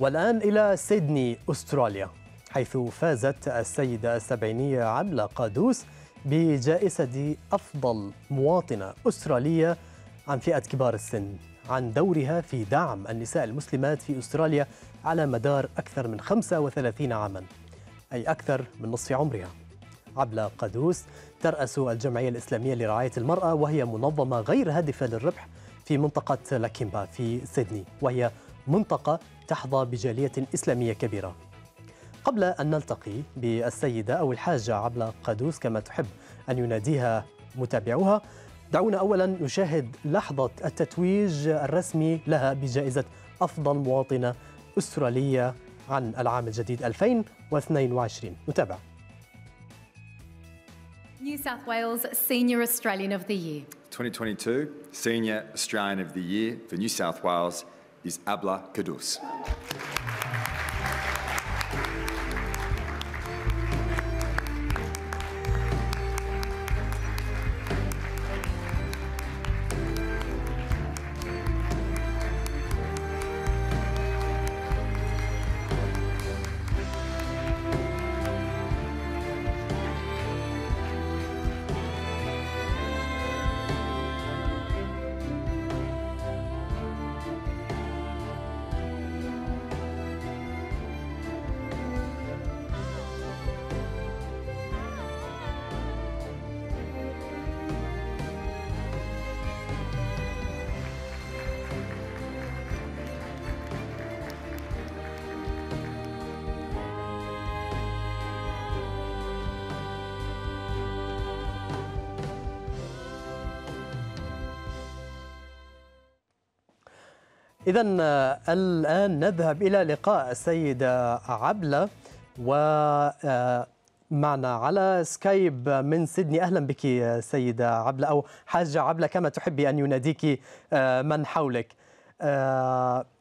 والآن إلى سيدني أستراليا حيث فازت السيدة السبعينية عبلة قادوس بجائزة أفضل مواطنة أسترالية عن فئة كبار السن عن دورها في دعم النساء المسلمات في أستراليا على مدار أكثر من 35 عاما أي أكثر من نصف عمرها. عبلة قادوس ترأس الجمعية الإسلامية لرعاية المرأة وهي منظمة غير هادفة للربح في منطقة لاكيمبا في سيدني وهي منطقة تحظى بجالية إسلامية كبيرة. قبل أن نلتقي بالسيدة أو الحاجة عبلة قادوس كما تحب أن يناديها متابعوها دعونا أولا نشاهد لحظة التتويج الرسمي لها بجائزة أفضل مواطنة أسترالية عن العام الجديد 2022 نتابع. New South Wales Senior Australian of the Year. 2022 Senior Australian of the Year for New South Wales is Abla Kadus. إذا الآن نذهب إلى لقاء السيدة عبلة ومعنا على سكايب من سيدني. أهلا بك سيدة عبلة أو حاجة عبلة كما تحبي أن يناديك من حولك.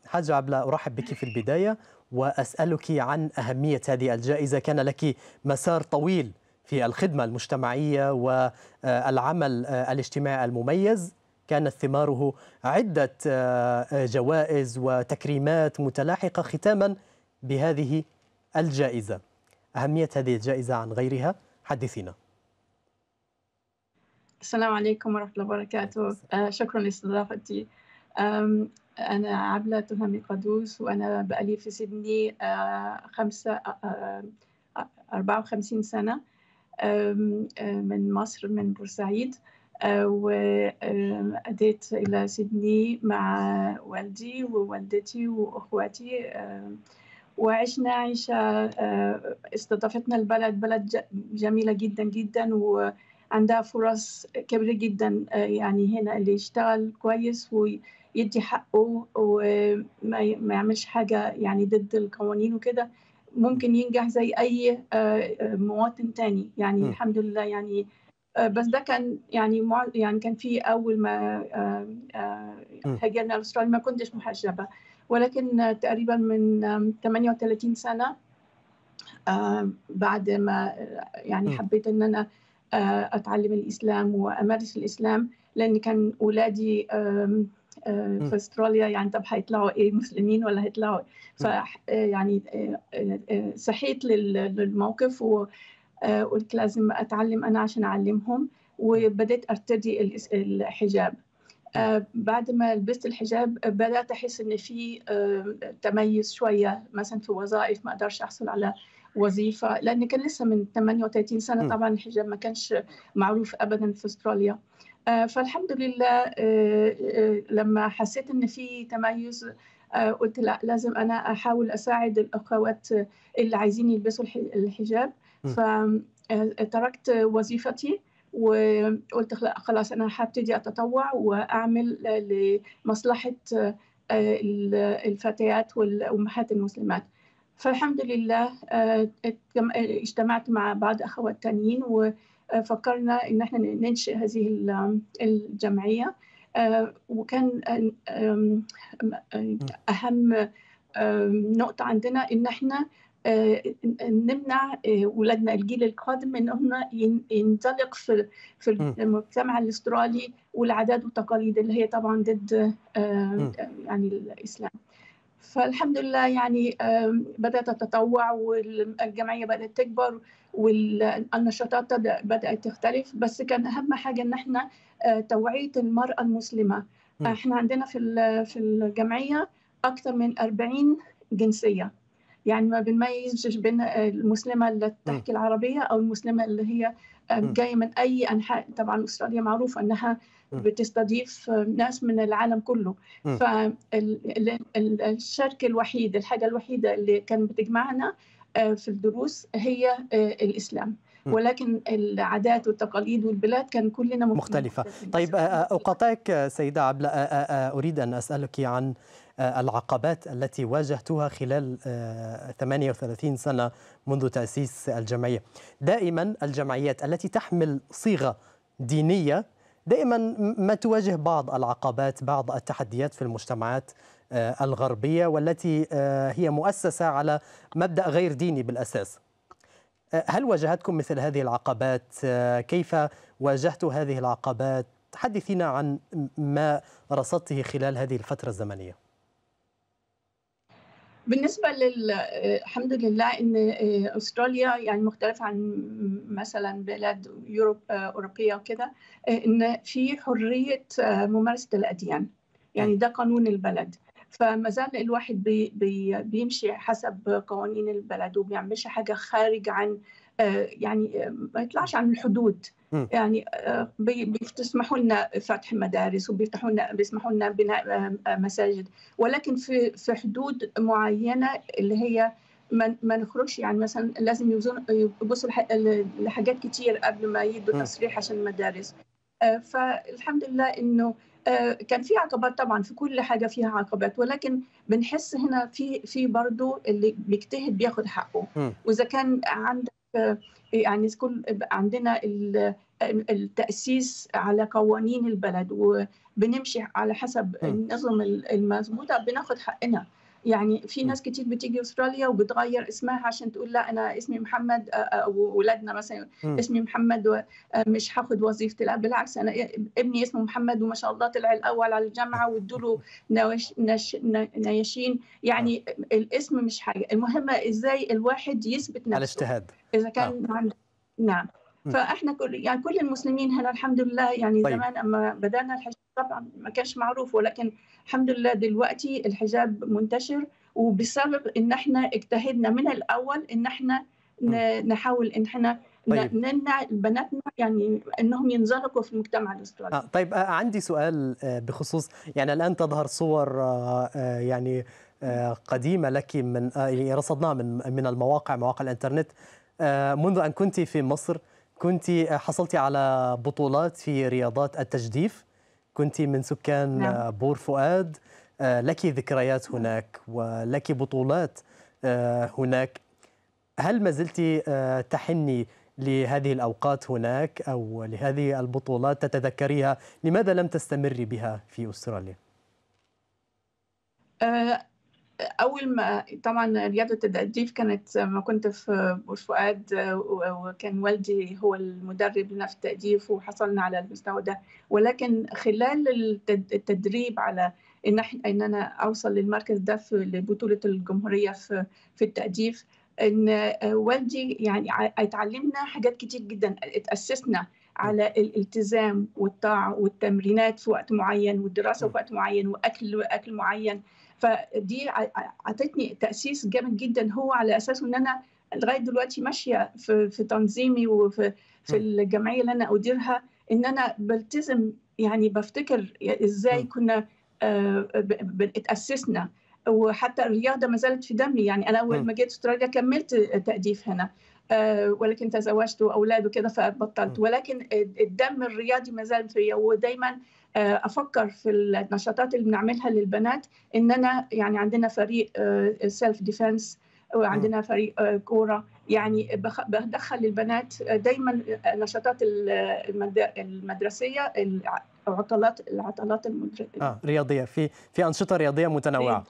حاجة عبلة أرحب بك في البداية وأسألك عن أهمية هذه الجائزة. كان لك مسار طويل في الخدمة المجتمعية والعمل الاجتماعي المميز. كانت ثماره عدة جوائز وتكريمات متلاحقة ختاما بهذه الجائزة. أهمية هذه الجائزة عن غيرها حدثينا السلام عليكم ورحمة الله وبركاته. شكرا لاستضافتي. أنا عبلة تهامي قدوس وأنا بقالي في سيدني خمسة أربعة وخمسين سنة من مصر من بورسعيد. وأتيت إلى سيدني مع والدي ووالدتي وأخواتي وعشنا عيشة استضافتنا البلد بلد جميلة جدا جدا وعندها فرص كبيرة جدا يعني هنا اللي يشتغل كويس ويدي حقه وما يعملش حاجة يعني ضد القوانين وكده ممكن ينجح زي أي مواطن تاني يعني. الحمد لله يعني بس ده كان يعني مع... يعني كان في أول ما هاجرنا لأستراليا ما كنتش محجبه ولكن تقريبا من 38 سنة بعد ما يعني حبيت إن أنا أتعلم الإسلام وأمارس الإسلام لأن كان اولادي في أستراليا يعني طب هيطلعوا إيه مسلمين ولا هيطلعوا ف يعني صحيت للموقف و قلت لازم أتعلم أنا عشان أعلمهم وبدأت أرتدي الحجاب. بعد ما لبست الحجاب بدأت أحس إن في تميز شوية مثلا في وظائف ما أقدرش أحصل على وظيفة لأن كان لسه من 38 سنة. طبعا الحجاب ما كانش معروف أبدا في أستراليا. فالحمد لله لما حسيت إن في تميز قلت لا لازم أنا أحاول أساعد الأخوات اللي عايزين يلبسوا الحجاب. فتركت وظيفتي وقلت خلاص أنا هبتدي أتطوع وأعمل لمصلحة الفتيات والامهات المسلمات. فالحمد لله اجتمعت مع بعض أخوات تانيين وفكرنا إن إحنا ننشئ هذه الجمعية. وكان أهم نقطة عندنا إن إحنا نمنع ولادنا الجيل القادم إن هم ينطلق في في المجتمع الاسترالي والعادات والتقاليد اللي هي طبعا ضد يعني الإسلام. فالحمد لله يعني بدأت أتطوع والجمعية بدأت تكبر والنشاطات بدأت تختلف. بس كان أهم حاجة إن إحنا توعية المرأة المسلمة. م. إحنا عندنا في في الجمعية أكثر من 40 جنسية. يعني ما بنميزش بين المسلمة اللي تحكي العربية أو المسلمة اللي هي جاية من أي أنحاء. طبعا أستراليا معروفة أنها بتستضيف ناس من العالم كله. فالشركة الوحيد الحاجة الوحيدة اللي كانت بتجمعنا في الدروس هي الإسلام. ولكن العادات والتقاليد والبلاد كان كلنا مختلفة. طيب أقاطعك سيدة عبلة أريد أن أسألك عن العقبات التي واجهتها خلال 38 سنة منذ تأسيس الجمعية. دائما الجمعيات التي تحمل صيغة دينية دائما ما تواجه بعض العقبات بعض التحديات في المجتمعات الغربية والتي هي مؤسسة على مبدأ غير ديني بالأساس. هل واجهتكم مثل هذه العقبات؟ كيف واجهت هذه العقبات؟ حدثينا عن ما رصدته خلال هذه الفترة الزمنية. بالنسبة لل الحمد لله إن أستراليا يعني مختلفة عن مثلا بلاد يوروب أوروبية وكده إن في حرية ممارسة الأديان. يعني ده قانون البلد. فما زال الواحد بي بي بيمشي حسب قوانين البلد وبيعملش حاجة خارج عن يعني ما يطلعش عن الحدود. يعني بيسمحوا لنا فتح مدارس وبيفتحوا لنا بيسمحوا لنا بناء مساجد. ولكن في في حدود معينة اللي هي ما, ما نخرجش يعني مثلا لازم يبصوا لحاجات كتير قبل ما يدوا تصريح عشان المدارس. فالحمد لله إنه كان في عقبات طبعا في كل حاجة فيها عقبات. ولكن بنحس هنا في في برضه اللي بيجتهد بياخد حقه. وإذا كان عندك يعني كل عندنا التأسيس على قوانين البلد وبنمشي على حسب النظم المضبوطة بناخد حقنا. يعني في ناس كتير بتيجي أستراليا وبتغير اسمها عشان تقول لا أنا اسمي محمد أو ولادنا مثلا اسمي محمد ومش هاخد وظيفتي لا بالعكس أنا ابني اسمه محمد وما شاء الله طلع الأول على الجامعة وادوا له نياشين. يعني الاسم مش حاجة. المهم إزاي الواحد يثبت نفسه؟ الاجتهاد. إذا كان آه. نعم. فإحنا كل يعني كل المسلمين هنا الحمد لله يعني طيب. زمان أما بدأنا الحجاب طبعا ما كانش معروف ولكن الحمد لله دلوقتي الحجاب منتشر وبسبب إن إحنا اجتهدنا من الأول إن إحنا نحاول إن إحنا طيب. نمنع بناتنا يعني إنهم ينزلقوا في المجتمع الاسترالي. آه طيب آه عندي سؤال بخصوص يعني الآن تظهر صور آه يعني قديمة لك من يعني رصدناها من من المواقع مواقع الإنترنت منذ أن كنت في مصر كنت حصلت على بطولات في رياضات التجديف كنت من سكان نعم. بور فؤاد لك ذكريات هناك ولك بطولات هناك هل ما زلت تحني لهذه الأوقات هناك أو لهذه البطولات تتذكريها لماذا لم تستمري بها في أستراليا؟ أول ما طبعا رياضة التجديف كانت ما كنت في فؤاد وكان والدي هو المدرب لنا في التجديف وحصلنا على المستوى ده. ولكن خلال التدريب على إن إن أنا أوصل للمركز ده في لبطولة الجمهورية في في التجديف إن والدي يعني اتعلمنا حاجات كتير جدا. اتأسسنا على الالتزام والطاعة والتمرينات في وقت معين والدراسة في وقت معين وأكل اكل معين. فدي أعطتني تأسيس جامد جدا. هو على اساسه إن أنا لغاية دلوقتي ماشية في, في تنظيمي وفي في الجمعية اللي أنا أديرها إن أنا بلتزم يعني بفتكر إزاي كنا اتأسسنا. وحتى الرياضة ما زالت في دمي. يعني أنا أول ما جيت أستراليا كملت تأديف هنا. ولكن تزوجت وأولاد وكده فبطلت. ولكن الدم الرياضي ما زال فيا ودايما أفكر في النشاطات اللي بنعملها للبنات إن أنا يعني عندنا فريق سيلف ديفense وعندنا فريق كورة. يعني بدخل البنات دايما نشاطات المدرسية العطلات العطلات المدرسيه آه رياضية. في في أنشطة رياضية متنوعة.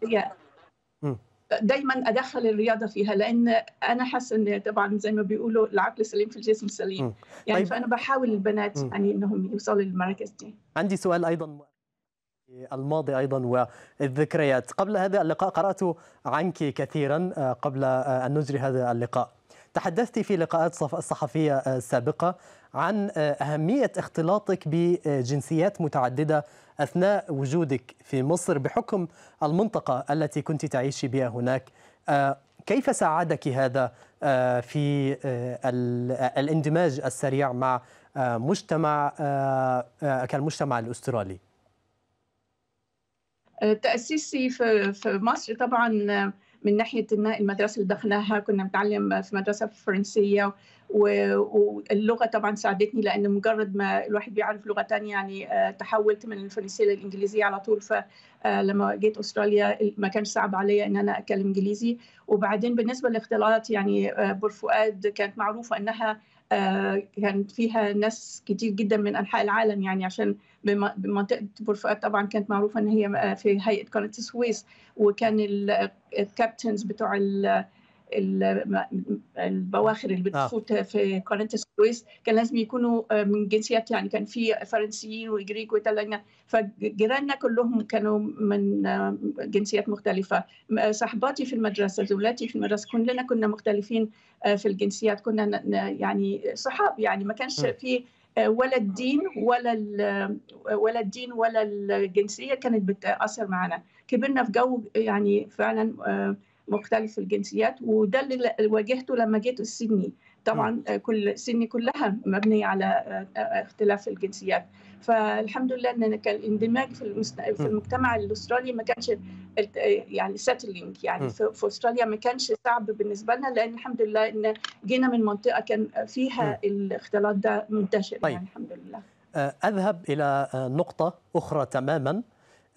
دايما أدخل الرياضة فيها لأن أنا حاسة إن طبعا زي ما بيقولوا العقل السليم في الجسم السليم م. يعني طيب. فأنا بحاول البنات م. يعني إنهم يوصلوا للمراكز دي عندي سؤال أيضا الماضي أيضا والذكريات قبل هذا اللقاء قرأت عنك كثيرا قبل أن نجري هذا اللقاء تحدثت في لقاءات صحفية سابقة عن أهمية اختلاطك بجنسيات متعددة أثناء وجودك في مصر بحكم المنطقة التي كنت تعيشي بها هناك كيف ساعدك هذا في الاندماج السريع مع مجتمع كالمجتمع الأسترالي؟ تأسيسي في مصر طبعا من ناحية المدرسة اللي دخلناها كنا بنتعلم في مدرسة فرنسية واللغة طبعا ساعدتني لأن مجرد ما الواحد بيعرف لغة ثانية يعني تحولت من الفرنسية للإنجليزية على طول. فلما جيت أستراليا ما كانش صعب عليا إن أنا أتكلم إنجليزي. وبعدين بالنسبة للاختلاط يعني بورفؤاد كانت معروفة إنها كان فيها ناس كتير جدا من أنحاء العالم يعني عشان بمنطقة بورفؤاد طبعا كانت معروفة إن هي في هيئة قناة السويس وكان الكابتنز بتوع البواخر اللي بتفوت آه. في قناه السويس كان لازم يكونوا من جنسيات يعني كان في فرنسيين وجريك وايطاليين فجيراننا كلهم كانوا من جنسيات مختلفة. صحباتي في المدرسة زملاتي في المدرسة كلنا كنا مختلفين في الجنسيات. كنا يعني صحاب يعني. ما كانش في ولا الدين ولا ولا الدين ولا الجنسية كانت بتأثر معنا. كبرنا في جو يعني فعلا مختلف الجنسيات وده اللي واجهته لما جيت سيدني طبعا كل سيدني كلها مبنيه على اختلاف الجنسيات. فالحمد لله إن كان الاندماج في. في المجتمع الأسترالي ما كانش يعني settling يعني في أستراليا ما كانش صعب بالنسبة لنا لأن الحمد لله إن جينا من منطقة كان فيها الاختلاط ده منتشر. طيب. يعني الحمد لله. أذهب إلى نقطة أخرى تماما.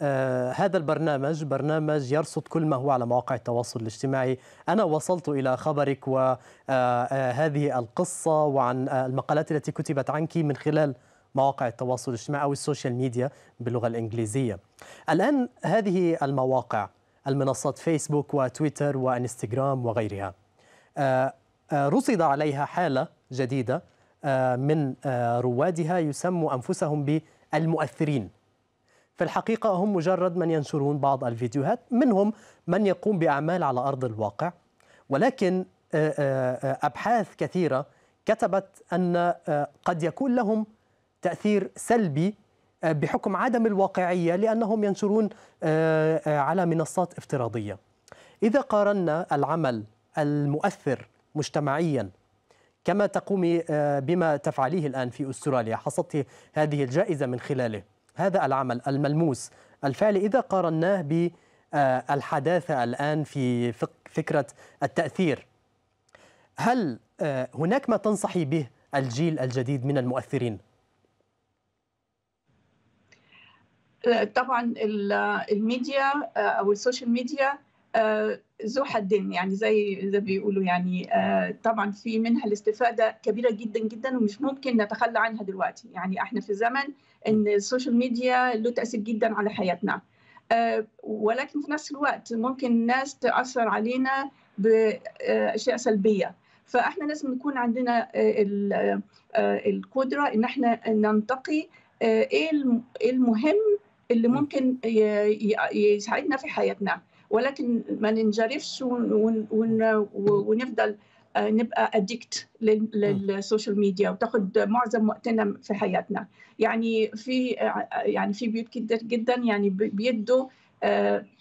آه هذا البرنامج برنامج يرصد كل ما هو على مواقع التواصل الاجتماعي. أنا وصلت إلى خبرك وهذه القصة وعن المقالات التي كتبت عنك من خلال مواقع التواصل الاجتماعي أو السوشيال ميديا باللغة الإنجليزية. الآن هذه المواقع المنصات فيسبوك وتويتر وإنستغرام وغيرها. آه رصد عليها حالة جديدة آه من روادها يسموا أنفسهم بالمؤثرين. في الحقيقة هم مجرد من ينشرون بعض الفيديوهات منهم من يقوم بأعمال على أرض الواقع. ولكن أبحاث كثيرة كتبت أن قد يكون لهم تأثير سلبي بحكم عدم الواقعية لأنهم ينشرون على منصات افتراضية. إذا قارنا العمل المؤثر مجتمعيا كما تقومي بما تفعليه الآن في أستراليا حصدت هذه الجائزة من خلاله. هذا العمل الملموس. الفعلي إذا قارناه بالحداثة الآن في فكرة التأثير. هل هناك ما تنصحي به الجيل الجديد من المؤثرين؟ طبعا الميديا أو ال social media ذو حدين يعني زي زي بيقولوا يعني طبعا في منها الاستفادة كبيرة جدا جدا ومش ممكن نتخلى عنها دلوقتي. يعني إحنا في زمن إن ال social media له تأثير جدا على حياتنا. ولكن في نفس الوقت ممكن الناس تأثر علينا بأشياء سلبية. فإحنا لازم يكون عندنا القدرة إن إحنا ننتقي إيه المهم اللي ممكن يساعدنا في حياتنا. ولكن ما ننجرفش ونفضل نبقى ادكت للسوشيال ميديا وتاخد معظم وقتنا في حياتنا. يعني في يعني في بيوت كتير جدا يعني بيدوا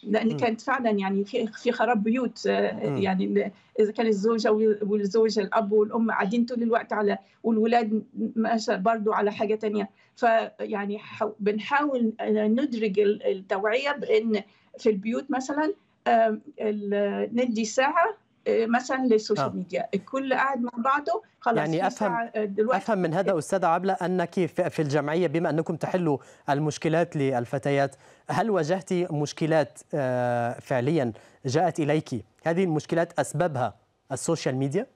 لأن كانت فعلا يعني في في خراب بيوت يعني إذا كان الزوجة والزوج الأب والأم قاعدين طول الوقت على والولاد برضه على حاجة تانية. فيعني بنحاول ندرج التوعية بإن في البيوت مثلا ندي ساعة مثلا للسوشيال آه. ميديا. الكل قاعد مع بعضه خلاص يعني افهم أفهم من هذا أستاذة عبلة أنك في الجمعية بما أنكم تحلوا المشكلات للفتيات هل واجهت مشكلات فعليا جاءت إليك؟ هذه المشكلات أسبابها ال social media؟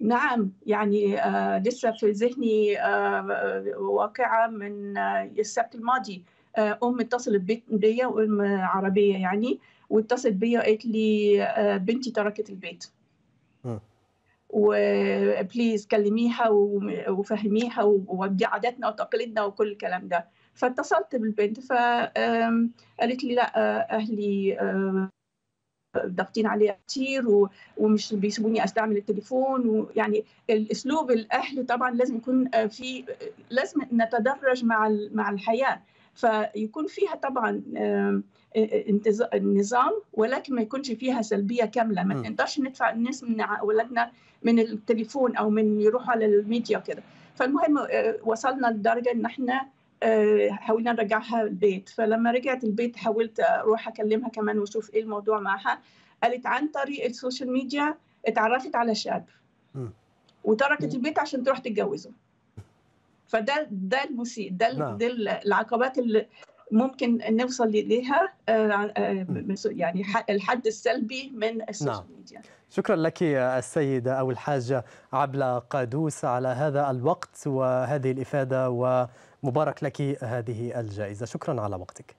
نعم يعني آه لسه في ذهني آه واقعة من آه السبت الماضي. أم اتصلت بيا ام عربية يعني. واتصلت بيا وقالت لي بنتي تركت البيت. وبليز كلميها وفهميها ودي عاداتنا وتقاليدنا وكل الكلام ده. فاتصلت بالبنت فقالت لي لا أهلي ضاغطين عليا كتير ومش بيسيبوني أستعمل التليفون ويعني الاسلوب الأهل طبعا لازم يكون في لازم نتدرج مع مع الحياة. فيكون فيها طبعا النظام ولكن ما يكونش فيها سلبية كاملة. ما نقدرش ندفع الناس من اولادنا من التليفون أو من يروحوا على الميديا وكده. فالمهم وصلنا لدرجة إن إحنا حاولنا نرجعها البيت. فلما رجعت البيت حاولت أروح أكلمها كمان وأشوف إيه الموضوع معها. قالت عن طريق ال social media اتعرفت على شاب. وتركت البيت عشان تروح تتجوزه. فده ده المسيء ده نعم. ده العقبات اللي ممكن نوصل اليها يعني الحد السلبي من السوشيال نعم. ميديا شكرا لك السيدة أو الحاجة عبلة قادوس على هذا الوقت وهذه الإفادة ومبارك لك هذه الجائزة شكرا على وقتك